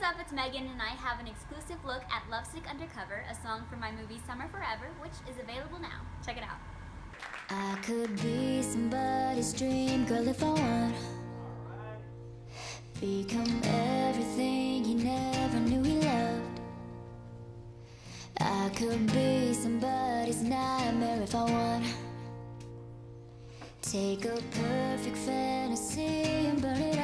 what's up? It's Megan, and I have an exclusive look at Lovesick Undercover, a song from my movie Summer Forever, which is available now. Check it out. I could be somebody's dream girl if I want. Become everything he never knew he loved. I could be somebody's nightmare if I want. Take a perfect fantasy and burn it